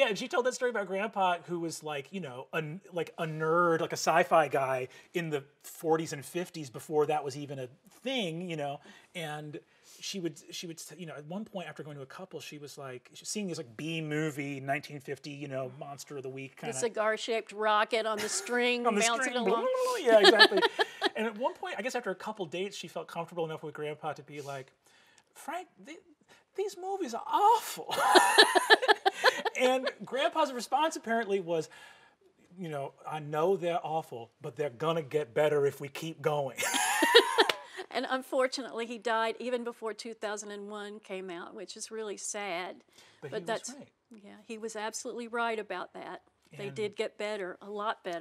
Yeah, and she told that story about Grandpa, who was like, you know, a, like a nerd, like a sci-fi guy in the 40s and 50s before that was even a thing, you know. And she would, she would, you know, at one point after going to a couple, she was like, she was seeing this like B movie, 1950, you know, Monster of the Week kind The of cigar-shaped rocket on the string on the bouncing string. along. Yeah, exactly. and at one point, I guess after a couple dates, she felt comfortable enough with Grandpa to be like, Frank, th- these movies are awful. and Grandpa's response apparently was, you know, I know they're awful, but they're gonna get better if we keep going. And unfortunately, he died even before 2001 came out, which is really sad. But he was that's right. yeah, he was absolutely right about that. They did get better, a lot better.